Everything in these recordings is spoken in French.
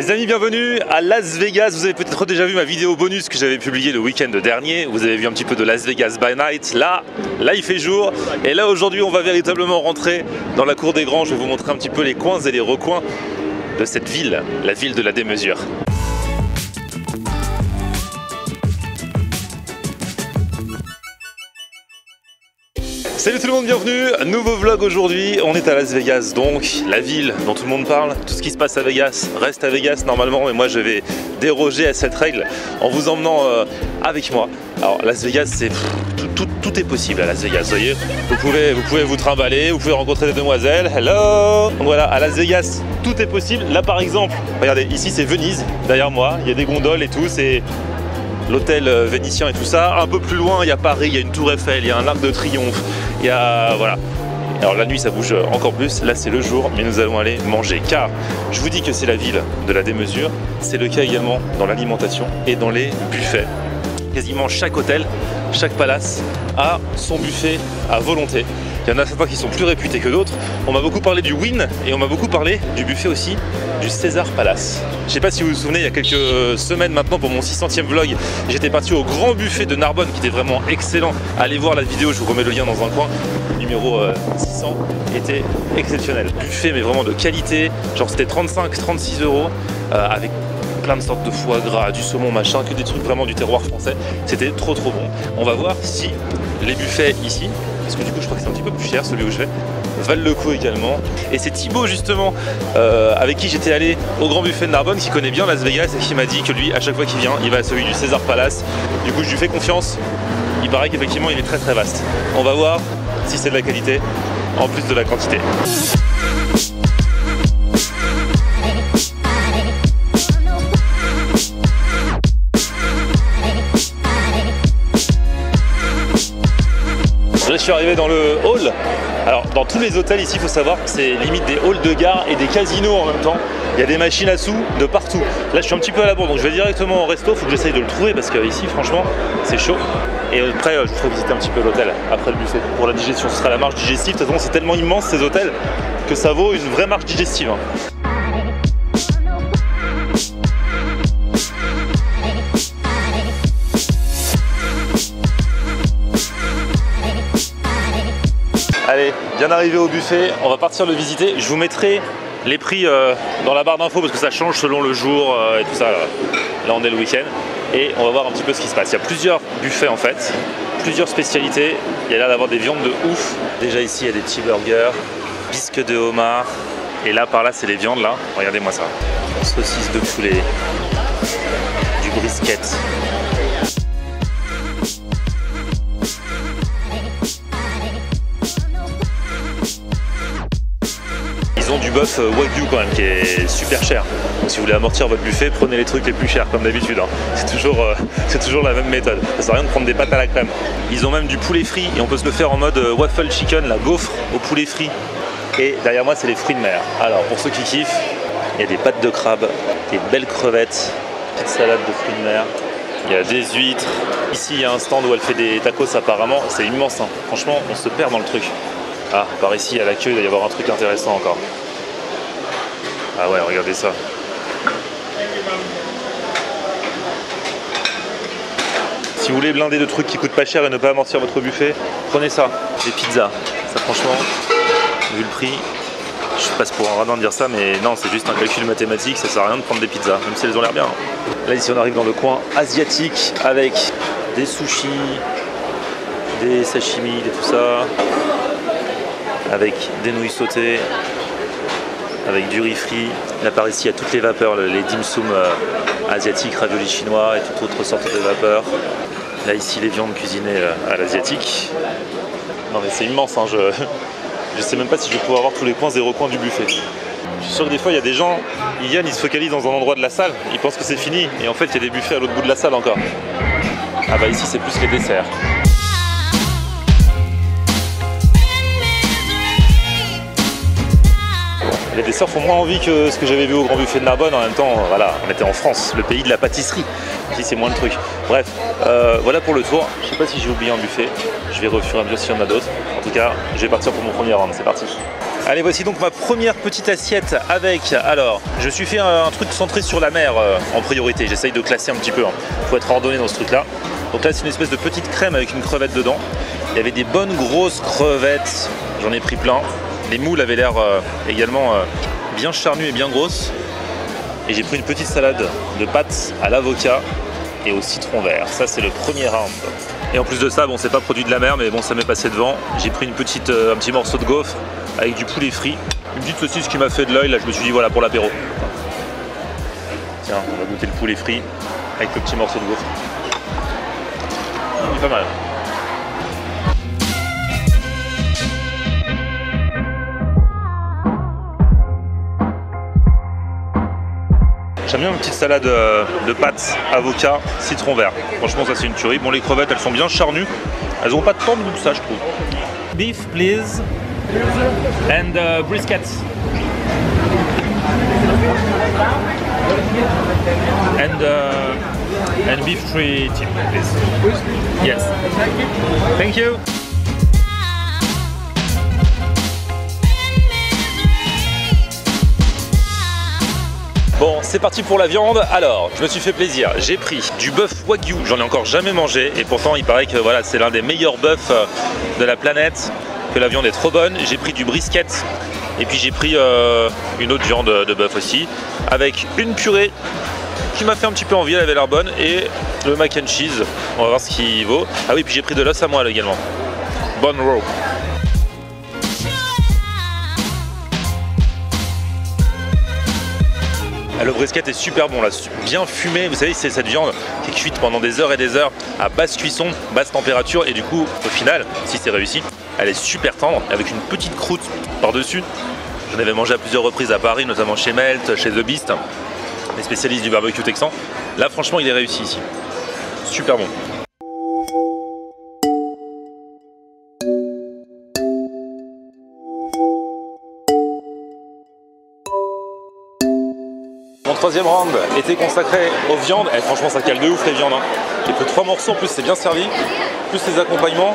Les amis, bienvenue à Las Vegas. Vous avez peut-être déjà vu ma vidéo bonus que j'avais publiée le week-end dernier. Vous avez vu un petit peu de Las Vegas by night. Là, là il fait jour. Et là aujourd'hui, on va véritablement rentrer dans la cour des grands. Je vais vous montrer un petit peu les coins et les recoins de cette ville, la ville de la démesure. Salut tout le monde, bienvenue, nouveau vlog aujourd'hui, on est à Las Vegas donc, la ville dont tout le monde parle, tout ce qui se passe à Vegas reste à Vegas normalement mais moi je vais déroger à cette règle en vous emmenant euh, avec moi. Alors Las Vegas c'est tout, tout, est possible à Las Vegas, vous voyez. Vous pouvez, vous pouvez vous trimballer, vous pouvez rencontrer des demoiselles, hello. Donc voilà, à Las Vegas tout est possible, là par exemple, regardez ici c'est Venise, derrière moi, il y a des gondoles et tout, c'est l'hôtel euh, vénitien et tout ça. Un peu plus loin, il y a Paris, il y a une tour Eiffel, il y a un arc de triomphe, il y a... voilà. Alors la nuit ça bouge encore plus, là c'est le jour, mais nous allons aller manger car je vous dis que c'est la ville de la démesure, c'est le cas également dans l'alimentation et dans les buffets. Quasiment chaque hôtel, chaque palace a son buffet à volonté. Il y en a certains qui sont plus réputés que d'autres. On m'a beaucoup parlé du Win et on m'a beaucoup parlé du buffet aussi du César Palace. Je sais pas si vous vous souvenez, il y a quelques semaines maintenant pour mon 600e vlog, j'étais parti au grand buffet de Narbonne qui était vraiment excellent. Allez voir la vidéo, je vous remets le lien dans un coin. Numéro 600 euh, était exceptionnel. Buffet mais vraiment de qualité, genre c'était 35-36 euros euh, avec plein de sortes de foie gras, du saumon, machin, que des trucs vraiment du terroir français. C'était trop trop bon. On va voir si les buffets ici parce que du coup je crois que c'est un petit peu plus cher celui où je vais. Valent le coup également. Et c'est Thibaut justement euh, avec qui j'étais allé au Grand Buffet de Narbonne qui connaît bien Las Vegas et qui m'a dit que lui à chaque fois qu'il vient il va à celui du César Palace. Du coup je lui fais confiance. Il paraît qu'effectivement il est très très vaste. On va voir si c'est de la qualité en plus de la quantité. Je suis arrivé dans le hall. Alors, dans tous les hôtels ici, il faut savoir que c'est limite des halls de gare et des casinos en même temps. Il y a des machines à sous de partout. Là, je suis un petit peu à la bourre, donc je vais directement au resto. Faut que j'essaye de le trouver parce que ici, franchement, c'est chaud. Et après, je vous ferai visiter un petit peu l'hôtel après le buffet pour la digestion. Ce sera la marche digestive. De toute façon, c'est tellement immense ces hôtels que ça vaut une vraie marche digestive. Allez, bien arrivé au buffet, on va partir le visiter. Je vous mettrai les prix euh, dans la barre d'infos parce que ça change selon le jour euh, et tout ça. Là. on est le week-end et on va voir un petit peu ce qui se passe. Il y a plusieurs buffets en fait, plusieurs spécialités. Il y a l'air d'avoir des viandes de ouf. Déjà ici, il y a des petits burgers, de homard. Et là, par là, c'est les viandes là. Regardez-moi ça. Saucisse de poulet, du brisket, du bœuf euh, Wagyu quand même qui est super cher. Donc si vous voulez amortir votre buffet, prenez les trucs les plus chers comme d'habitude. Hein. C'est toujours, euh, toujours la même méthode. Ça sert à rien de prendre des pâtes à la crème. Ils ont même du poulet frit et on peut se le faire en mode euh, waffle chicken, la gaufre au poulet frit. Et derrière moi c'est les fruits de mer. Alors pour ceux qui kiffent, il y a des pâtes de crabe, des belles crevettes, petite salade de fruits de mer. Il y a des huîtres. Ici, il y a un stand où elle fait des tacos apparemment. C'est immense. Hein. Franchement, on se perd dans le truc. Ah, par ici, à la queue, il va y avoir un truc intéressant encore. Ah ouais, regardez ça. Si vous voulez blinder de trucs qui coûtent pas cher et ne pas amortir votre buffet, prenez ça, des pizzas. Ça franchement, vu le prix, je passe pour un radin de dire ça, mais non, c'est juste un calcul mathématique, ça sert à rien de prendre des pizzas, même si elles ont l'air bien. Là ici on arrive dans le coin asiatique avec des sushis, des sashimi, et tout ça, avec des nouilles sautées, avec du riz frit. Là par ici, il y a toutes les vapeurs, les dim sum euh, asiatiques, raviolis chinois et toutes autres sortes de vapeurs. Là ici, les viandes cuisinées euh, à l'asiatique. Non mais c'est immense, hein, je ne sais même pas si je vais pouvoir avoir tous les coins, zéro coin du buffet. Je suis sûr que des fois, il y a des gens, ils viennent, ils se focalisent dans un endroit de la salle, ils pensent que c'est fini, et en fait, il y a des buffets à l'autre bout de la salle encore. Ah bah ici, c'est plus les desserts. Les desserts font moins envie que ce que j'avais vu au Grand Buffet de Narbonne. En même temps, voilà, on était en France, le pays de la pâtisserie. Ici, c'est moins le truc. Bref, euh, voilà pour le tour. Je sais pas si j'ai oublié un buffet. Je vais refaire un mesure s'il y en a d'autres. En tout cas, je vais partir pour mon premier round. C'est parti. Allez, voici donc ma première petite assiette avec. Alors, je suis fait un, truc centré sur la mer euh, en priorité. J'essaye de classer un petit peu. Il faut être ordonné dans ce truc-là. Donc là, c'est une espèce de petite crème avec une crevette dedans. Il y avait des bonnes grosses crevettes. J'en ai pris plein. Les moules avaient l'air euh, également euh, bien charnues et bien grosses. Et j'ai pris une petite salade de pâtes à l'avocat et au citron vert. Ça, c'est le premier round. Et en plus de ça, bon, c'est pas produit de la mer, mais bon, ça m'est passé devant. J'ai pris une petite, euh, un petit morceau de gaufre avec du poulet frit. Une petite saucisse qui m'a fait de l'œil. Là, je me suis dit, voilà, pour l'apéro. Tiens, on va goûter le poulet frit avec le petit morceau de gaufre. Il est pas mal. J'aime bien une petite salade euh, de pâtes, avocat, citron vert. Franchement, ça c'est une tuerie. Bon, les crevettes, elles sont bien charnues. Elles ont pas tant de goût que ça, je trouve. Beef, please. And uh, brisket. And, uh, and beef three please. Yes. Thank you. Bon, c'est parti pour la viande. Alors, je me suis fait plaisir. J'ai pris du bœuf wagyu. J'en ai encore jamais mangé et pourtant il paraît que voilà, c'est l'un des meilleurs bœufs euh, de la planète. Que la viande est trop bonne. J'ai pris du brisket et puis j'ai pris euh, une autre viande de bœuf aussi avec une purée qui m'a fait un petit peu envie. Elle avait l'air bonne et le mac and cheese. On va voir ce qu'il vaut. Ah oui, puis j'ai pris de l'os à moelle également. Bonne row. Le brisket est super bon là, bien fumé. Vous savez, c'est cette viande qui est cuite pendant des heures et des heures à basse cuisson, basse température. Et du coup, au final, si c'est réussi, elle est super tendre avec une petite croûte par-dessus. J'en avais mangé à plusieurs reprises à Paris, notamment chez Melt, chez The Beast, les spécialistes du barbecue texan. Là, franchement, il est réussi ici. Super bon. Troisième round était consacré aux viandes. Et franchement, ça cale de ouf les viandes. Hein. J'ai pris trois morceaux, en plus c'est bien servi. Plus les accompagnements.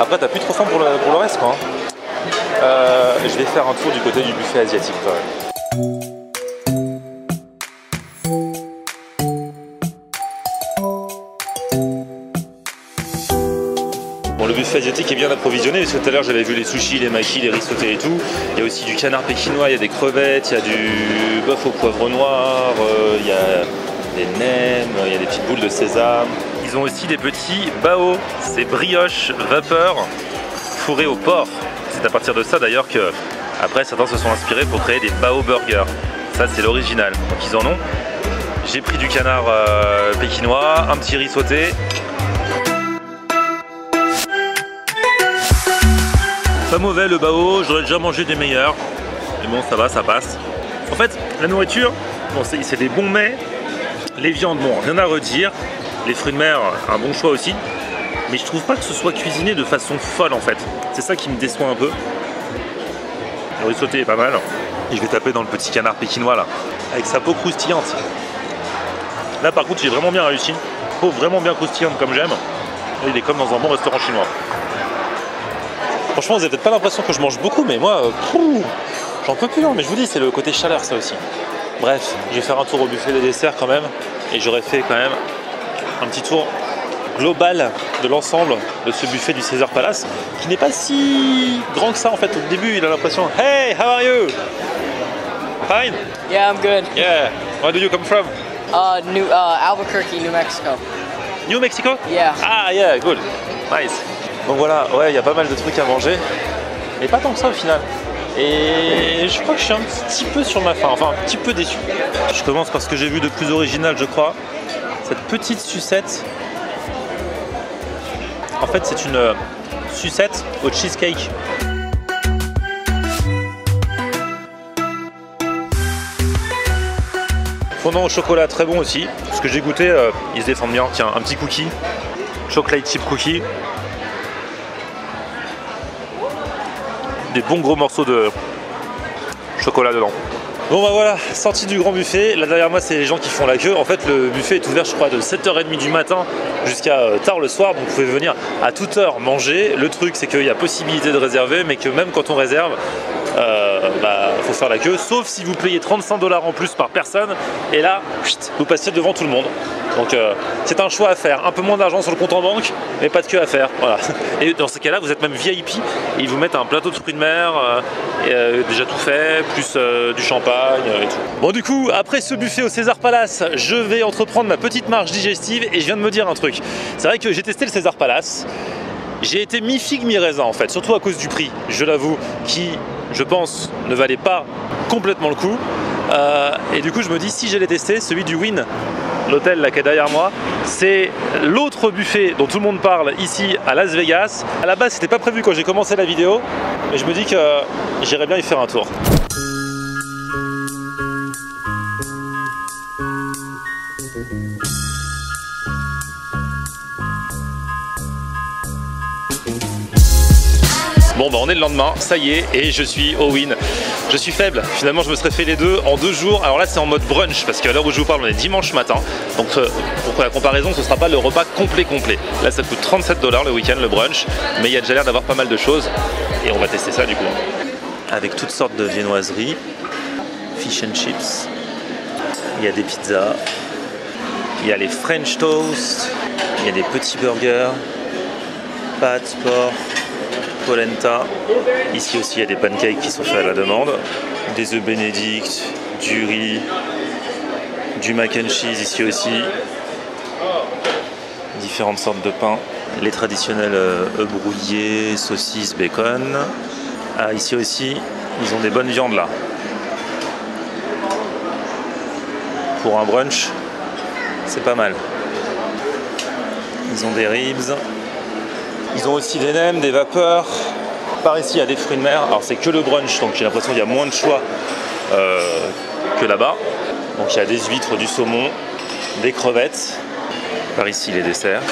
Après, t'as plus trop faim pour le, reste. Quoi, hein. Euh, je vais faire un tour du côté du buffet asiatique. Est bien approvisionné parce que tout à l'heure j'avais vu les sushis, les makis, les risottés et tout. Il y a aussi du canard pékinois, il y a des crevettes, il y a du bœuf au poivre noir, euh, il y a des nems, il y a des petites boules de sésame. Ils ont aussi des petits bao, c'est brioche vapeur fourrés au porc. C'est à partir de ça d'ailleurs que après certains se sont inspirés pour créer des bao burgers. Ça c'est l'original. Donc ils en ont. J'ai pris du canard euh, pékinois, un petit riz sauté, Pas mauvais le bao, j'aurais déjà mangé des meilleurs. Mais bon, ça va, ça passe. En fait, la nourriture, c'est des bons mets. Les viandes, bon, rien à redire. Les fruits de mer, un bon choix aussi. Mais je trouve pas que ce soit cuisiné de façon folle en fait. C'est ça qui me déçoit un peu. Le riz sauté est pas mal. Et je vais taper dans le petit canard pékinois là. Avec sa peau croustillante. Là par contre, j'ai vraiment bien réussi. Peau vraiment bien croustillante comme j'aime. Il est comme dans un bon restaurant chinois. Franchement, vous avez peut-être pas l'impression que je mange beaucoup, mais moi, euh, j'en peux plus. hein. Mais je vous dis, c'est le côté chaleur, ça aussi. Bref, je vais faire un tour au buffet des desserts quand même. Et j'aurais fait quand même un petit tour global de l'ensemble de ce buffet du César Palace, qui n'est pas si grand que ça en fait. Au début, il a l'impression Hey, how are you? Fine? Yeah, I'm good. Yeah. Where do you come from? Uh, New uh, Albuquerque, New Mexico. New Mexico? Yeah. Ah, yeah, good. Nice. Donc voilà, ouais, il y a pas mal de trucs à manger. Et pas tant que ça au final. Et je crois que je suis un petit peu sur ma faim, enfin un petit peu déçu. Je commence par ce que j'ai vu de plus original, je crois. Cette petite sucette. En fait, c'est une euh, sucette au cheesecake. Fondant au chocolat, très bon aussi. Ce que j'ai goûté, euh, ils se défendent bien. Tiens, un petit cookie. Chocolate chip cookie. Des bons gros morceaux de chocolat dedans. Bon bah voilà, sortie du grand buffet. Là derrière moi, c'est les gens qui font la queue. En fait, le buffet est ouvert, je crois, de 7h30 du matin jusqu'à euh, tard le soir. Donc vous pouvez venir à toute heure manger. Le truc, c'est qu'il y a possibilité de réserver, mais que même quand on réserve, euh, bah, faut faire la queue, sauf si vous payez 35 dollars en plus par personne, et là, vous passez devant tout le monde. Donc euh, c'est un choix à faire, un peu moins d'argent sur le compte en banque, mais pas de queue à faire. Voilà. Et dans ces cas-là, vous êtes même VIP, et ils vous mettent un plateau de fruits de mer, et, déjà tout fait, plus du champagne et tout. Bon du coup, après ce buffet au César Palace, je vais entreprendre ma petite marche digestive, et je viens de me dire un truc. C'est vrai que j'ai testé le César Palace, j'ai été mi-figue, mi-raisin en fait, surtout à cause du prix, je l'avoue, qui, je pense, ne valait pas complètement le coup. Euh, et du coup, je me dis, si j'allais tester celui du Win, l'hôtel là qui est derrière moi, c'est l'autre buffet dont tout le monde parle ici à Las Vegas. À la base, c'était pas prévu quand j'ai commencé la vidéo, mais je me dis que j'irais bien y faire un tour. Bon bah on est le lendemain, ça y est, et je suis win. Je suis faible, finalement je me serais fait les deux en deux jours. Alors là c'est en mode brunch, parce qu'à l'heure où je vous parle on est dimanche matin. Donc euh, pour la comparaison ce sera pas le repas complet complet. Là ça coûte 37 dollars le week-end le brunch, mais il y a déjà l'air d'avoir pas mal de choses. Et on va tester ça du coup. Avec toutes sortes de viennoiseries, fish and chips, il y a des pizzas, il y a les French toast, il y a des petits burgers, pâtes, porc, polenta. Ici aussi, il y a des pancakes qui sont faits à la demande. Des œufs bénédicts, du riz, du mac and cheese ici aussi. Différentes sortes de pain. Les traditionnels euh, œufs brouillés, saucisses, bacon. Ah, ici aussi, ils ont des bonnes viandes là. Pour un brunch, c'est pas mal. Ils ont des ribs, ils ont aussi des nems, des vapeurs. Par ici, il y a des fruits de mer. Alors, c'est que le brunch, donc j'ai l'impression qu'il y a moins de choix euh, que là-bas. Donc, il y a des huîtres, du saumon, des crevettes. Par ici, les desserts.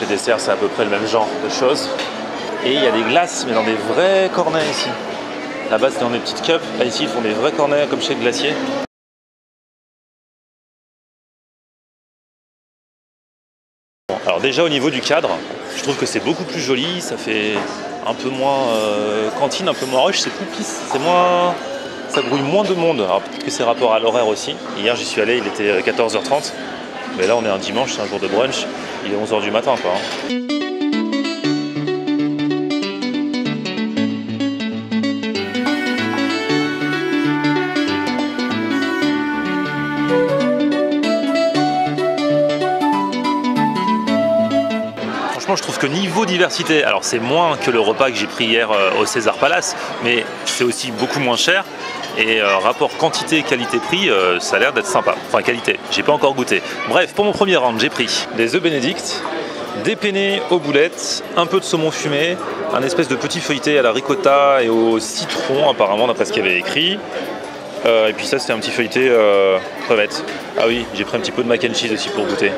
Les desserts, c'est à peu près le même genre de choses. Et il y a des glaces, mais dans des vrais cornets ici. Là-bas, c'est dans des petites cups. Là, ici, ils font des vrais cornets comme chez le glacier. Alors déjà au niveau du cadre, je trouve que c'est beaucoup plus joli, ça fait un peu moins euh, cantine, un peu moins rush, c'est plus pisse, c'est moins. ça grouille moins de monde. Alors peut-être que c'est rapport à l'horaire aussi. Hier j'y suis allé, il était 14h30. Euh, Mais là on est un dimanche, c'est un jour de brunch, il est 11h du matin quoi. Hein. Trouve que niveau diversité, alors c'est moins que le repas que j'ai pris hier euh, au César Palace, mais c'est aussi beaucoup moins cher. Et euh, rapport quantité qualité-prix, euh, ça a l'air d'être sympa. Enfin qualité, j'ai pas encore goûté. Bref, pour mon premier round, j'ai pris des œufs bénédicts, des penne aux boulettes, un peu de saumon fumé, un espèce de petit feuilleté à la ricotta et au citron, apparemment d'après ce qu'il y avait écrit. et puis ça, c'est un petit feuilleté crevette. Ah oui, j'ai pris un petit peu de mac and cheese aussi pour goûter.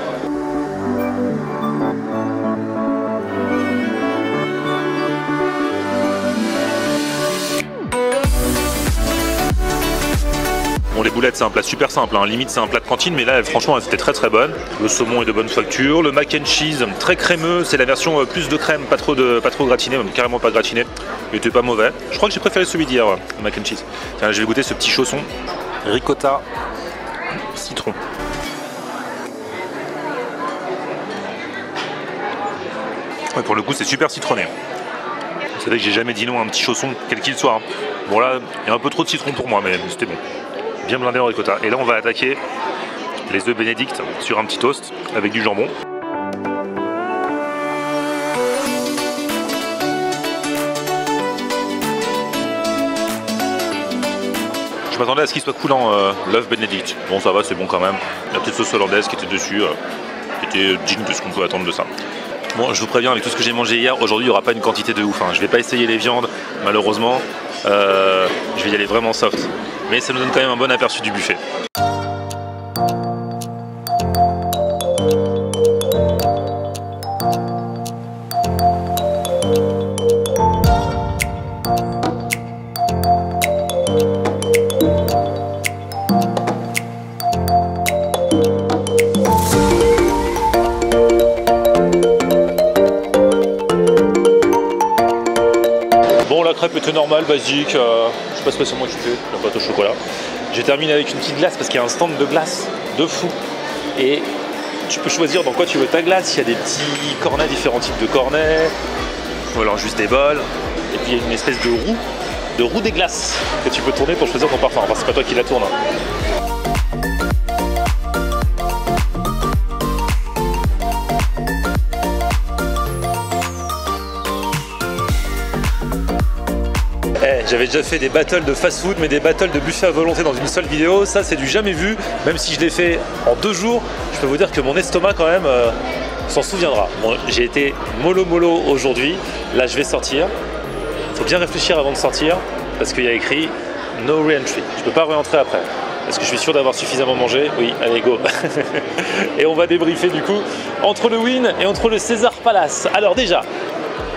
Les boulettes, c'est un plat super simple. Hein. Limite, c'est un plat de cantine, mais là, franchement, c'était très très bonne. Le saumon est de bonne facture. Le mac and cheese, très crémeux. C'est la version euh, plus de crème, pas trop, de, gratiné, carrément pas gratiné. Il était pas mauvais. Je crois que j'ai préféré celui d'hier, le mac and cheese. Tiens, je vais goûter ce petit chausson. Ricotta, citron. pour le coup, c'est super citronné. Vous savez que j'ai jamais dit non à un petit chausson, quel qu'il soit. Hein. Bon là, il y a un peu trop de citron pour moi, mais c'était bon bien blindé en ricotta. Et là, on va attaquer les œufs bénédicts sur un petit toast avec du jambon. Je m'attendais à ce qu'il soit coulant euh, l'œuf bénédicte. Bon, ça va, c'est bon quand même. La petite sauce hollandaise qui était dessus, euh, était digne de ce qu'on peut attendre de ça. Bon, je vous préviens, avec tout ce que j'ai mangé hier, aujourd'hui, il n'y aura pas une quantité de ouf. Hein. Je vais pas essayer les viandes, malheureusement. Euh, je vais y aller vraiment soft mais ça nous donne quand même un bon aperçu du buffet. Bon, la crêpe était normale, basique. Euh, pas spécialement occupé, un pâte au chocolat. J'ai terminé avec une petite glace parce qu'il y a un stand de glace de fou. Et tu peux choisir dans quoi tu veux ta glace. Il y a des petits cornets, différents types de cornets, ou alors juste des bols. Et puis il y a une espèce de roue, de roue des glaces que tu peux tourner pour choisir ton parfum. Enfin, c'est pas toi qui la tourne. hein. J'avais déjà fait des battles de fast-food, mais des battles de buffet à volonté dans une seule vidéo. Ça, c'est du jamais vu. Même si je l'ai fait en deux jours, je peux vous dire que mon estomac, quand même, euh, s'en souviendra. Bon, j'ai été mollo mollo aujourd'hui. Là, je vais sortir. Faut bien réfléchir avant de sortir, parce qu'il y a écrit no re-entry. Je peux pas re-entrer après. Est-ce que je suis sûr d'avoir suffisamment mangé Oui, allez, go Et on va débriefer du coup entre le Win et entre le César Palace. Alors déjà,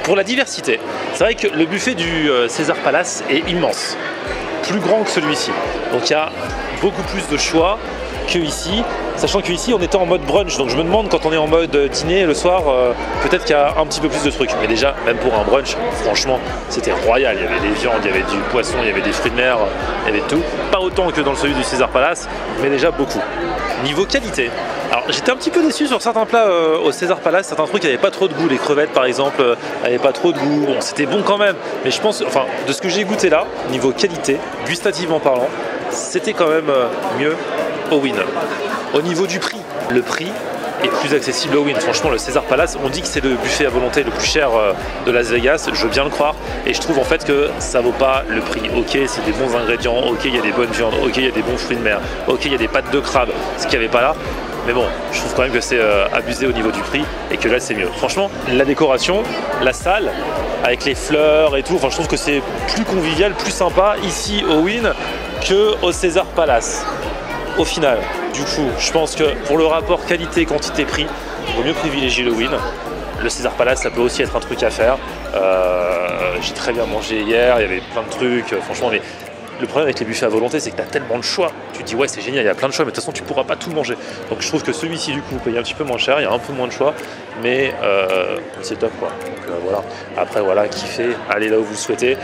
pour la diversité, c'est vrai que le buffet du euh, César Palace est immense, plus grand que celui-ci. Donc il y a beaucoup plus de choix que ici, sachant que ici on était en mode brunch. Donc je me demande quand on est en mode euh, dîner le soir, euh, peut-être qu'il y a un petit peu plus de trucs. Mais déjà, même pour un brunch, franchement, c'était royal. Il y avait des viandes, il y avait du poisson, il y avait des fruits de mer, il y avait tout. Pas autant que dans celui du César Palace, mais déjà beaucoup. Niveau qualité, alors j'étais un petit peu déçu sur certains plats euh, au César Palace, certains trucs n'avaient pas trop de goût, les crevettes par exemple n'avaient pas trop de goût, bon c'était bon quand même, mais je pense, enfin de ce que j'ai goûté là, niveau qualité, gustativement parlant, c'était quand même mieux au. Au niveau du prix, le prix est plus accessible au Win. Franchement, le César Palace, on dit que c'est le buffet à volonté le plus cher euh, de Las Vegas, je veux bien le croire, et je trouve en fait que ça vaut pas le prix. Ok, c'est des bons ingrédients, ok, il y a des bonnes viandes, ok, il y a des bons fruits de mer, ok, il y a des pâtes de crabe, ce qu'il n'y avait pas là. Mais bon, je trouve quand même que c'est euh, abusé au niveau du prix et que là c'est mieux. Franchement, la décoration, la salle, avec les fleurs et tout, enfin je trouve que c'est plus convivial, plus sympa ici au Win que au César Palace. Au final, du coup, je pense que pour le rapport qualité-quantité-prix, il vaut mieux privilégier le Win. Le César Palace, ça peut aussi être un truc à faire. Euh, J'ai très bien mangé hier, il y avait plein de trucs, franchement, mais le problème avec les buffets à volonté, c'est que tu as tellement de choix. Tu te dis, ouais, c'est génial, il y a plein de choix, mais de toute façon, tu pourras pas tout manger. Donc, je trouve que celui-ci, du coup, paye un petit peu moins cher, il y a un peu moins de choix, mais euh, c'est top, quoi. Donc, euh, voilà. Après, voilà, kiffez, allez là où vous le souhaitez.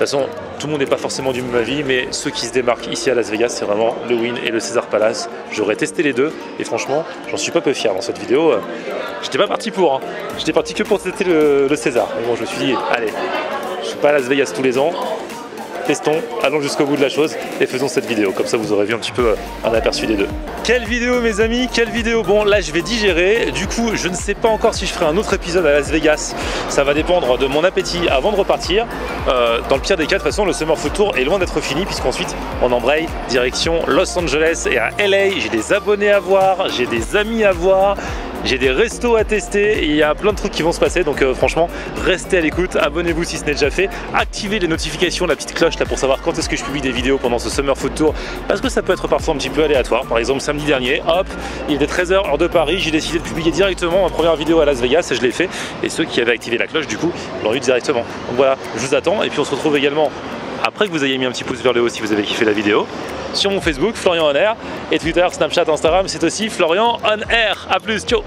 De toute façon, tout le monde n'est pas forcément du même avis, mais ceux qui se démarquent ici à Las Vegas, c'est vraiment le Win et le César Palace. J'aurais testé les deux, et franchement, j'en suis pas peu fier dans cette vidéo. J'étais pas parti pour, hein. j'étais parti que pour tester le, César. Mais bon, je me suis dit, allez, je suis pas à Las Vegas tous les ans, testons, allons jusqu'au bout de la chose et faisons cette vidéo. Comme ça, vous aurez vu un petit peu un aperçu des deux. Quelle vidéo, mes amis Quelle vidéo Bon, là, je vais digérer. Du coup, je ne sais pas encore si je ferai un autre épisode à Las Vegas. Ça va dépendre de mon appétit avant de repartir. Euh, dans le pire des cas, de toute façon, le Summer Food Tour est loin d'être fini puisqu'ensuite, on embraye direction Los Angeles et à LA. J'ai des abonnés à voir, j'ai des amis à voir. J'ai des restos à tester il y a plein de trucs qui vont se passer donc euh, franchement restez à l'écoute, abonnez-vous si ce n'est déjà fait, activez les notifications, la petite cloche là pour savoir quand est-ce que je publie des vidéos pendant ce Summer Food Tour parce que ça peut être parfois un petit peu aléatoire. Par exemple samedi dernier, hop, il était 13h heure de Paris, j'ai décidé de publier directement ma première vidéo à Las Vegas et je l'ai fait et ceux qui avaient activé la cloche du coup l'ont eu directement. Donc voilà, je vous attends et puis on se retrouve également après que vous ayez mis un petit pouce vers le haut si vous avez kiffé la vidéo sur mon Facebook, Florian On Air, et Twitter, Snapchat, Instagram, c'est aussi Florian On Air. A plus, ciao